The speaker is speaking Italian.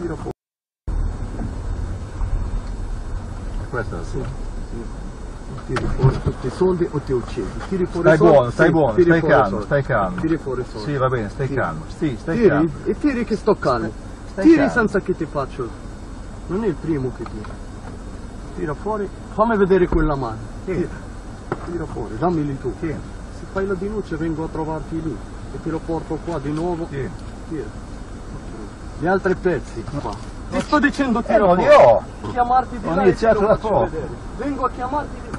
Tira fuori. Questa è la Sì. tua. sì. Tiri fuori tutti i soldi o ti uccidi. Tiri fuori Stai soldi. buono, stai sì, buono, stai calmo, soldi. stai calmo. Tiri fuori soldi. Sì, va bene, stai Tiri. calmo. Sì, stai Tiri calmo. e tiri che sto calmo. Stai tiri calmo. senza che ti faccio. Non è il primo che tira. Tira fuori. Fammi vedere quella mano. Tira. Tira fuori, dammeli tu. Sì. Se fai la denuncia vengo a trovarti lì e te lo porto qua di nuovo. Sì. Tira. Gli altri pezzi qua. Ti sto dicendo Eh, tira non li fuori. ho. Chiamarti di Ho là iniziato da poco. Vengo a chiamarti di